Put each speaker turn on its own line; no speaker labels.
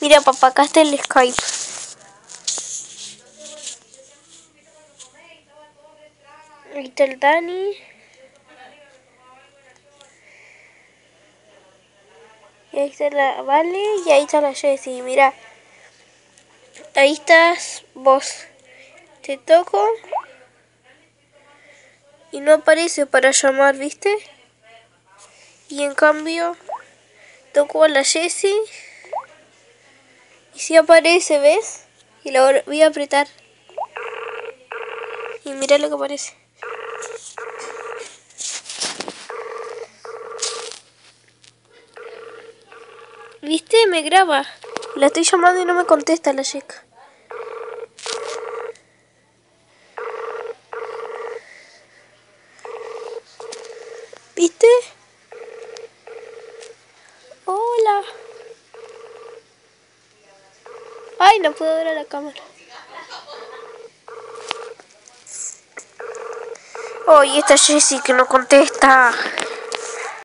Mira, papá, acá está el Skype. Ahí está el Dani. Y ahí está la Vale y ahí está la Jessie. Mira. Ahí estás vos. Te toco. Y no aparece para llamar, ¿viste? Y en cambio, toco a la Jessie. Si aparece, ¿ves? Y la voy a apretar. Y mira lo que aparece. ¿Viste? Me graba. La estoy llamando y no me contesta la chica. ¿Viste? Ay, no puedo ver a la cámara. Oh, y esta Jessie que no contesta.